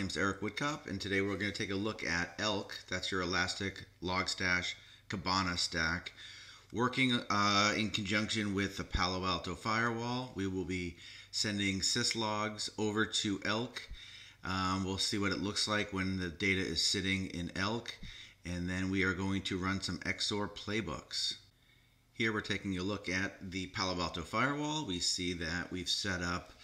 name's Eric Woodcop, and today we're going to take a look at Elk. That's your Elastic Logstash Kibana stack. Working uh, in conjunction with the Palo Alto firewall, we will be sending syslogs over to Elk. Um, we'll see what it looks like when the data is sitting in Elk, and then we are going to run some XSOAR playbooks. Here we're taking a look at the Palo Alto firewall. We see that we've set up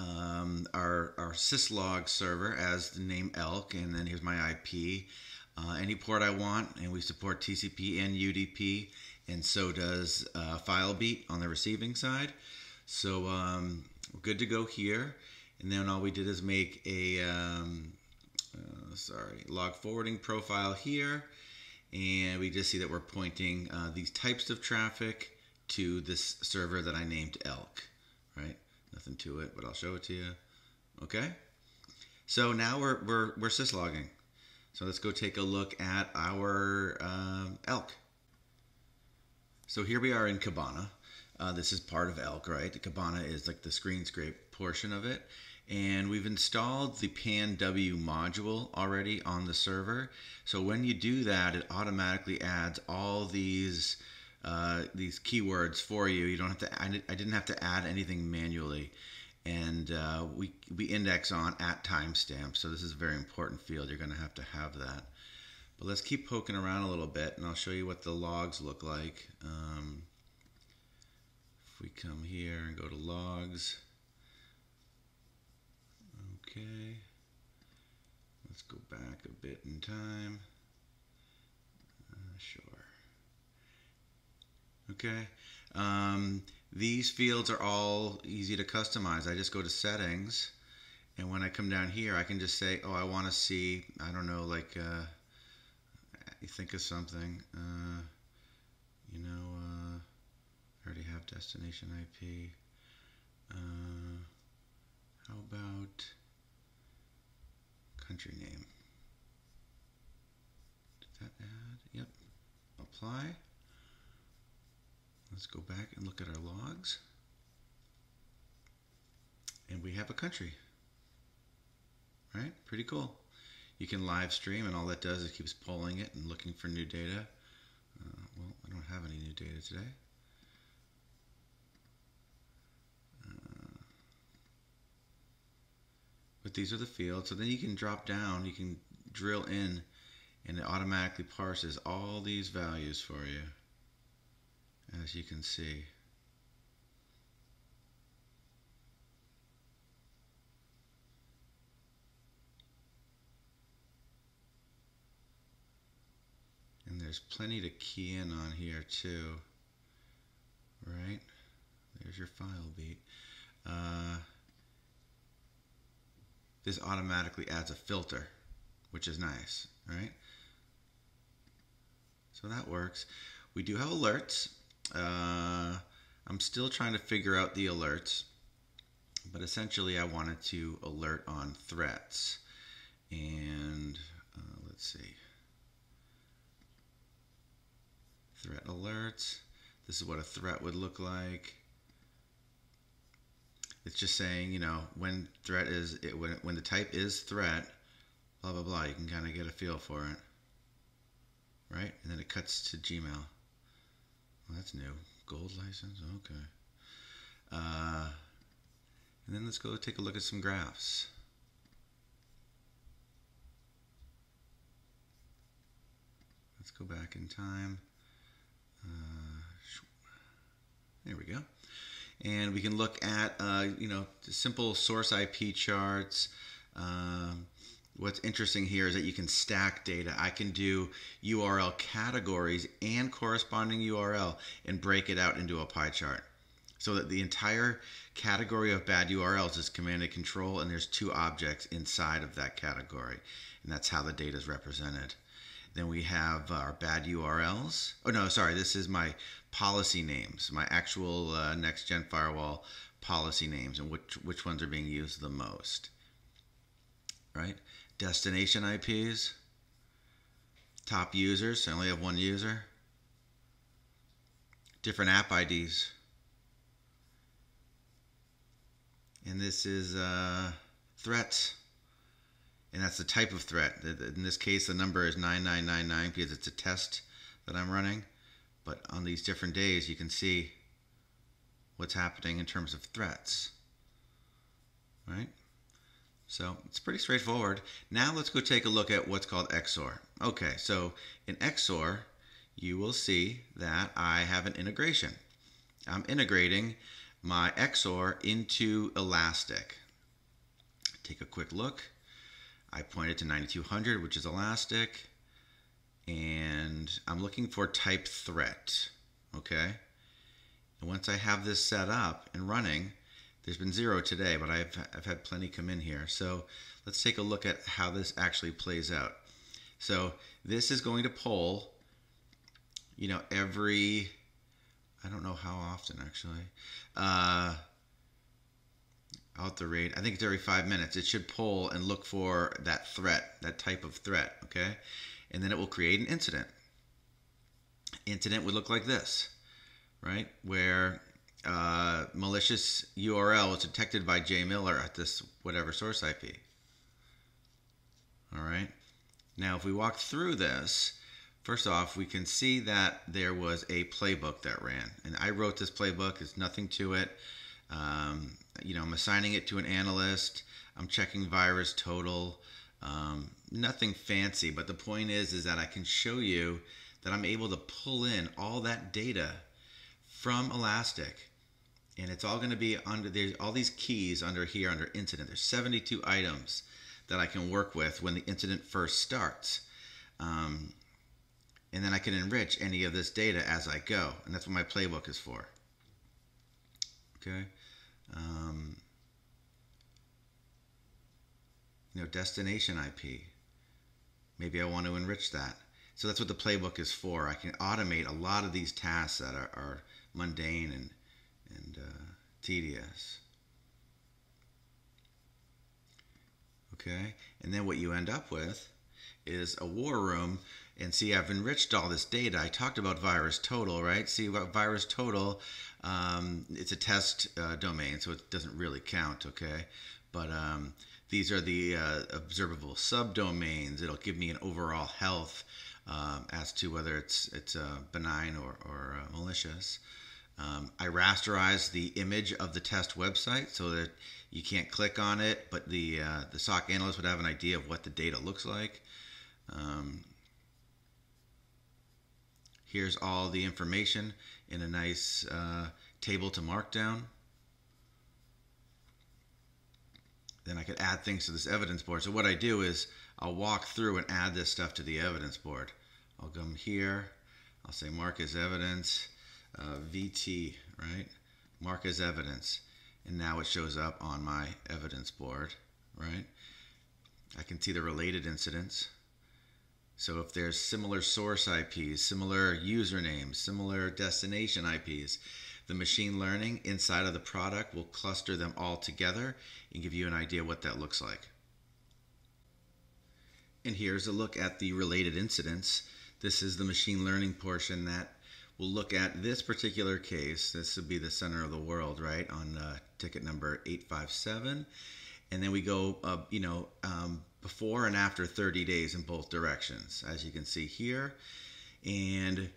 um, our, our syslog server as the name elk, and then here's my IP. Uh, any port I want, and we support TCP and UDP, and so does uh, FileBeat on the receiving side. So um, we're good to go here. And then all we did is make a um, uh, sorry log forwarding profile here, and we just see that we're pointing uh, these types of traffic to this server that I named elk, right? Nothing to it, but I'll show it to you. Okay. So now we're, we're, we're syslogging. So let's go take a look at our um, elk. So here we are in Kibana. Uh, this is part of elk, right? The Kibana is like the screen scrape portion of it. And we've installed the PanW module already on the server. So when you do that, it automatically adds all these uh, these keywords for you. You don't have to. I, I didn't have to add anything manually, and uh, we we index on at timestamp. So this is a very important field. You're going to have to have that. But let's keep poking around a little bit, and I'll show you what the logs look like. Um, if we come here and go to logs, okay. Let's go back a bit in time. Uh, sure. Okay. Um, these fields are all easy to customize. I just go to settings and when I come down here I can just say oh I want to see I don't know like uh, you think of something uh, you know uh, I already have destination IP uh, how about country name did that add yep apply Let's go back and look at our logs. And we have a country. Right? Pretty cool. You can live stream, and all that does is keeps pulling it and looking for new data. Uh, well, I don't have any new data today. Uh, but these are the fields. So then you can drop down, you can drill in, and it automatically parses all these values for you as you can see. And there's plenty to key in on here too, right? There's your file beat. Uh, this automatically adds a filter, which is nice, right? So that works. We do have alerts. Uh, I'm still trying to figure out the alerts, but essentially I wanted to alert on threats. And uh, let's see. Threat alerts. This is what a threat would look like. It's just saying, you know, when threat is, it, when, when the type is threat, blah, blah, blah. You can kind of get a feel for it. Right? And then it cuts to Gmail. Well, that's new. Gold license? Okay. Uh, and then let's go take a look at some graphs. Let's go back in time. Uh, there we go. And we can look at, uh, you know, simple source IP charts. Um, what's interesting here is that you can stack data. I can do URL categories and corresponding URL and break it out into a pie chart. So that the entire category of bad URLs is command and control, and there's two objects inside of that category. And that's how the data is represented. Then we have our bad URLs. Oh, no, sorry, this is my policy names, my actual uh, next gen firewall policy names, and which, which ones are being used the most. Right? Destination IPs, top users, I only have one user, different app IDs. And this is uh, threats. And that's the type of threat. In this case, the number is 9999 because it's a test that I'm running. But on these different days, you can see what's happening in terms of threats. Right? So it's pretty straightforward. Now let's go take a look at what's called XSOAR. Okay, so in XSOAR, you will see that I have an integration. I'm integrating my XSOAR into Elastic. Take a quick look. I pointed to 9200, which is Elastic, and I'm looking for type threat, okay? And once I have this set up and running, there's been zero today, but I've, I've had plenty come in here. So let's take a look at how this actually plays out. So this is going to poll, you know, every, I don't know how often actually. Uh, have to rate. I think it's every five minutes. It should poll and look for that threat, that type of threat, okay? And then it will create an incident. Incident would look like this, right? Where malicious URL was detected by Jay Miller at this whatever source IP. All right. Now, if we walk through this, first off, we can see that there was a playbook that ran. And I wrote this playbook. There's nothing to it. Um, you know, I'm assigning it to an analyst. I'm checking virus total. Um, nothing fancy, but the point is, is that I can show you that I'm able to pull in all that data from Elastic, and it's all going to be under there's all these keys under here under incident. There's 72 items that I can work with when the incident first starts. Um, and then I can enrich any of this data as I go, and that's what my playbook is for. Okay. Um, you know, destination IP. Maybe I want to enrich that. So that's what the playbook is for. I can automate a lot of these tasks that are, are mundane and, and uh, tedious. Okay, and then what you end up with is a war room. And see, I've enriched all this data. I talked about virus total, right? See, about virus total, um, it's a test uh, domain, so it doesn't really count, okay? But um, these are the uh, observable subdomains. It'll give me an overall health um, as to whether it's it's uh, benign or, or uh, malicious. Um, I rasterize the image of the test website so that you can't click on it, but the uh, the SOC analyst would have an idea of what the data looks like. Um, here's all the information in a nice uh, table to markdown. Then I could add things to this evidence board. So what I do is I'll walk through and add this stuff to the evidence board. I'll come here. I'll say mark as evidence, uh, VT, right? Mark as evidence. And now it shows up on my evidence board, right? I can see the related incidents. So if there's similar source IPs, similar usernames, similar destination IPs, the machine learning inside of the product will cluster them all together and give you an idea what that looks like. And here's a look at the related incidents. This is the machine learning portion that will look at this particular case. This would be the center of the world, right, on uh, ticket number 857. And then we go, uh, you know, um, before and after 30 days in both directions, as you can see here. And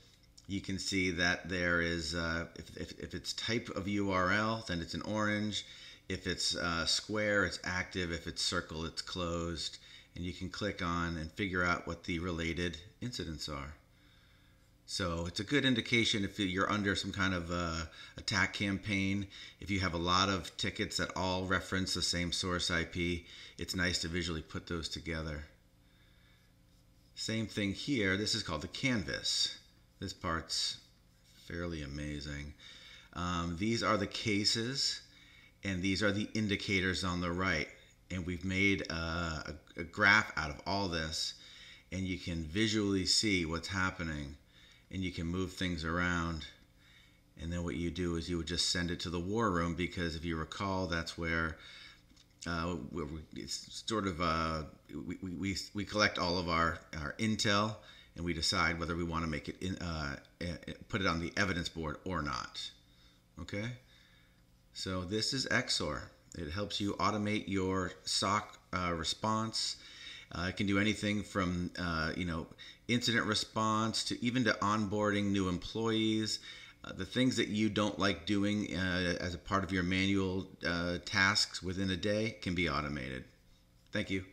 you can see that there is, uh, if, if, if, it's type of URL, then it's an orange. If it's uh, square, it's active. If it's circle, it's closed. And you can click on and figure out what the related incidents are. So it's a good indication if you're under some kind of uh, attack campaign. If you have a lot of tickets that all reference the same source IP, it's nice to visually put those together. Same thing here. This is called the canvas. This part's fairly amazing. Um, these are the cases, and these are the indicators on the right. And we've made a, a, a graph out of all this, and you can visually see what's happening and you can move things around. And then what you do is you would just send it to the war room because if you recall, that's where uh, it's sort of uh, we, we, we collect all of our, our intel and we decide whether we want to make it in, uh, put it on the evidence board or not. Okay, so this is XSOAR. It helps you automate your SOC uh, response Uh, it can do anything from uh, you know incident response to even to onboarding new employees. Uh, the things that you don't like doing uh, as a part of your manual uh, tasks within a day can be automated. Thank you.